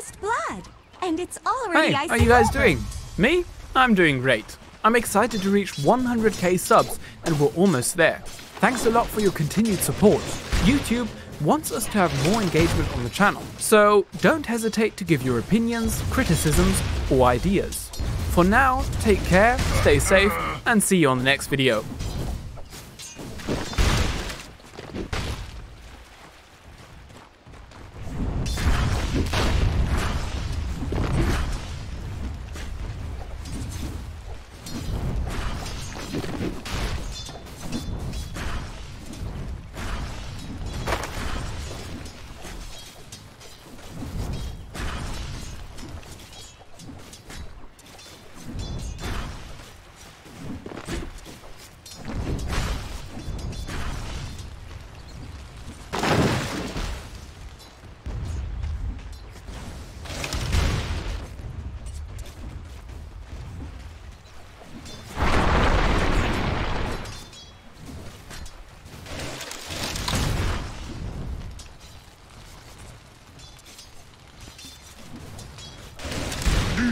first blood. And it's already Hey, how you guys over. doing? Me? I'm doing great. I'm excited to reach 100k subs and we're almost there. Thanks a lot for your continued support. YouTube wants us to have more engagement on the channel, so don't hesitate to give your opinions, criticisms, or ideas. For now, take care, stay safe, and see you on the next video.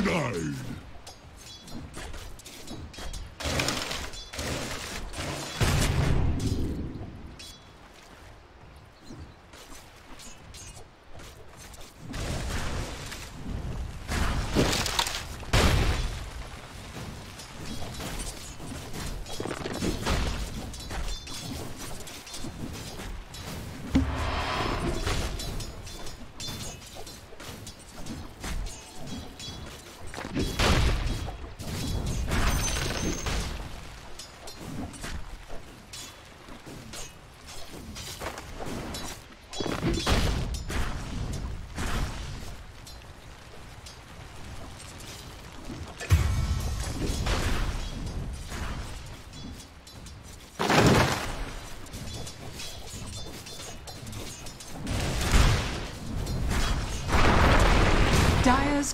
Denied.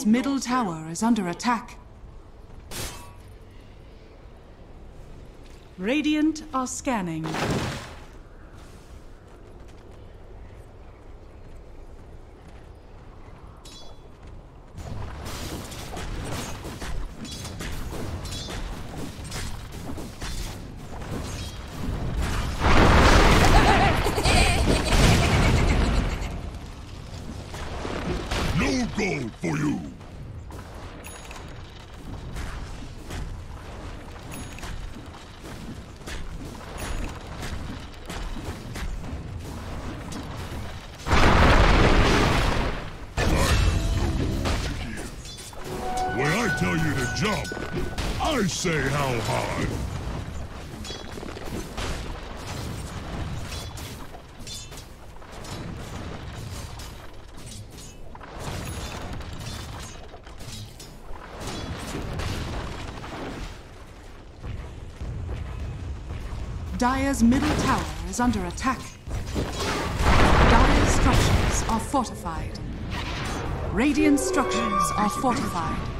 Radiant's middle tower is under attack. Radiant are scanning. Say how high. Dire's middle tower is under attack. Dire's structures are fortified. Radiant structures are fortified.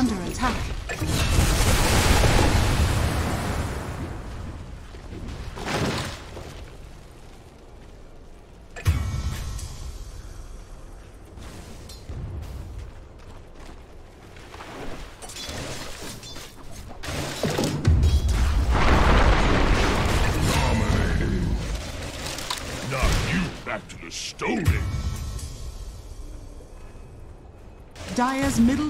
Stone Age. Dire's middle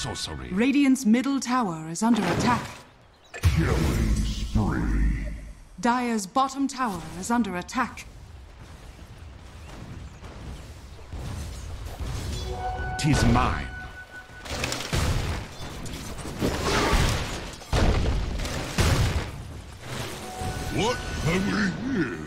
Sorcery. Radiant's middle tower is under attack. Killing spree. Dire's bottom tower is under attack. Tis mine. What have we here?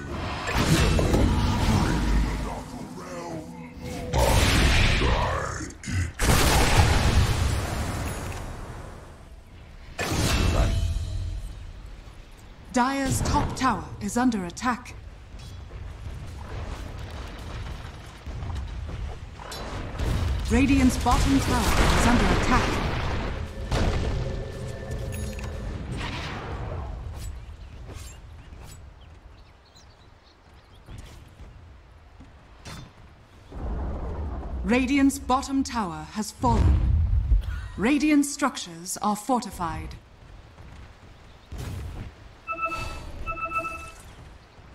Dire's top tower is under attack. Radiant's bottom tower is under attack. Radiant's bottom tower has fallen. Radiant structures are fortified.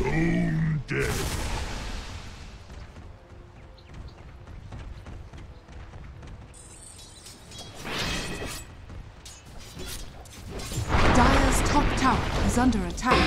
Stone dead. Dire's top tower is under attack.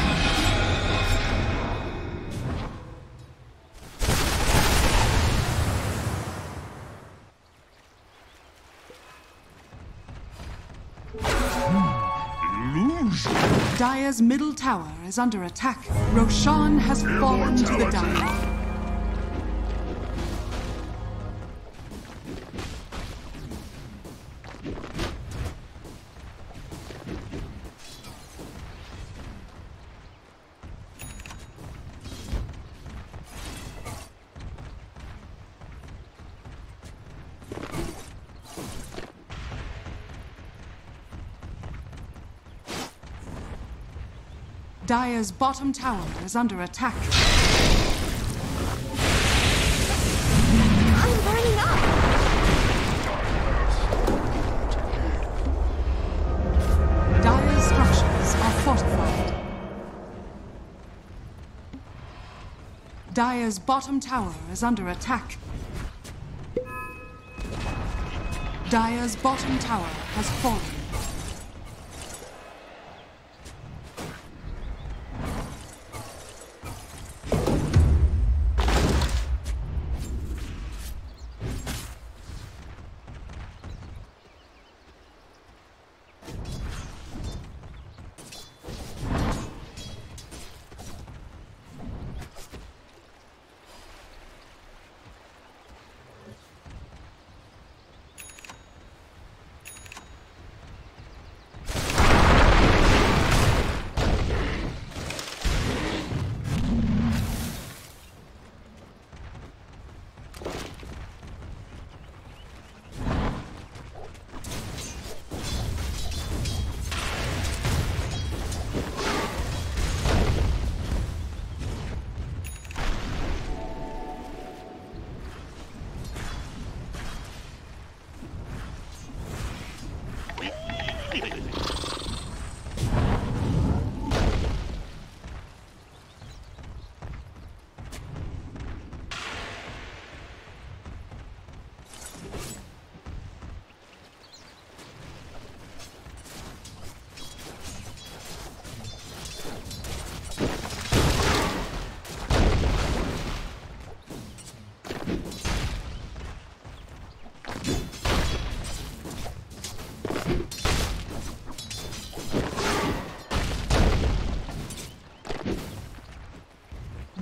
Dire's middle tower is under attack. Roshan has fallen to the Dire. Dire's bottom tower is under attack. I'm burning up! Dire's structures are fortified. Dire's bottom tower is under attack. Dire's bottom tower has fallen.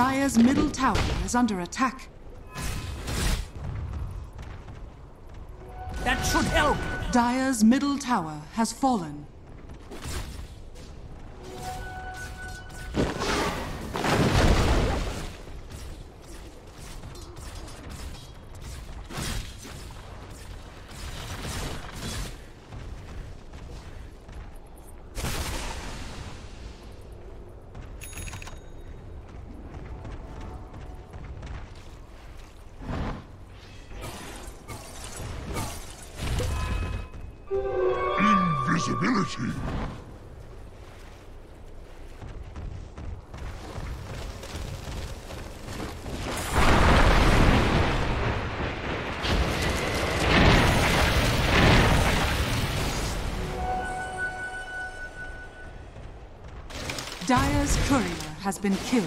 Dire's middle tower is under attack. That should help. Dire's middle tower has fallen. Invisibility. Dire's courier has been killed.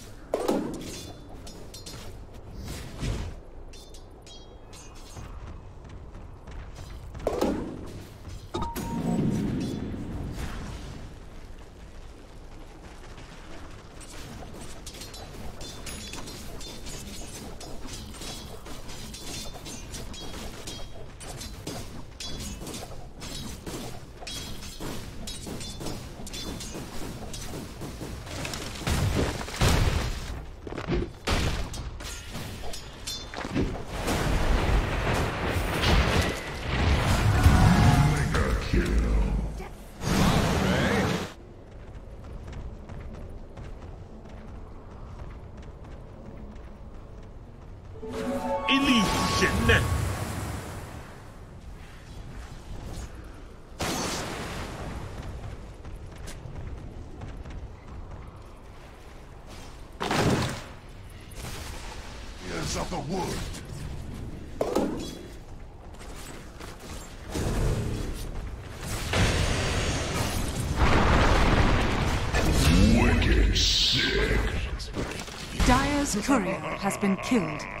The wood. Wicked sick. Dire's courier has been killed.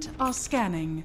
Radiant are scanning.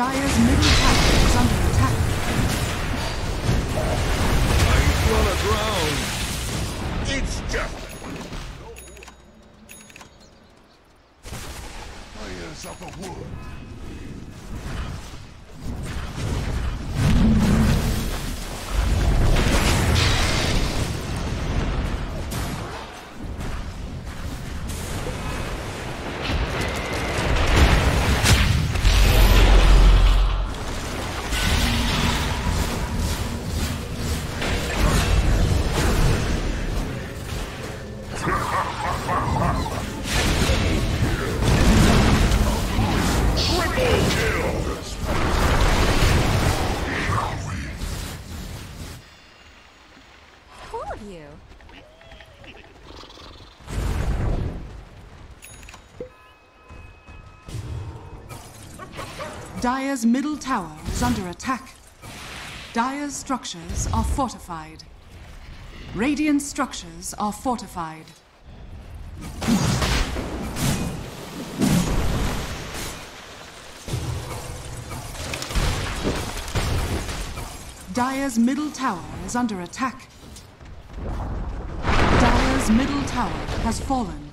Dire's middle tower is under attack. On the ground! It's just... Fires of the wood. Dire's middle tower is under attack. Dire's structures are fortified. Radiant structures are fortified. Dire's middle tower is under attack. Dire's middle tower has fallen.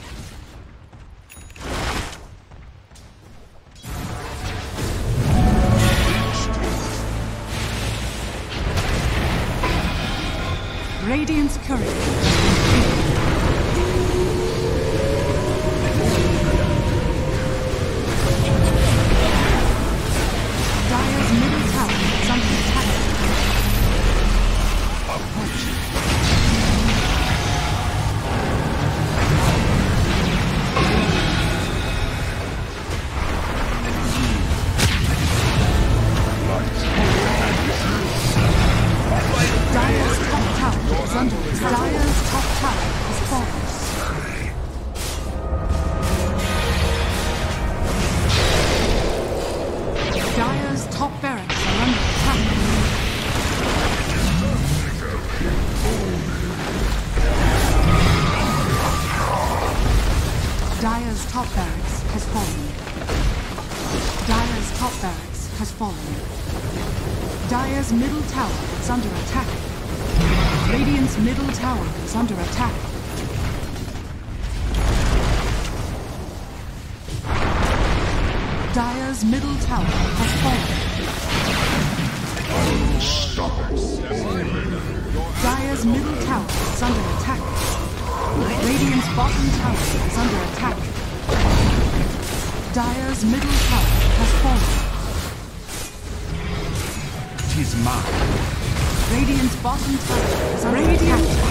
Bottom is under attack. Dire's middle tower has fallen. Tis mine. Radiant's bottom tower is under attack.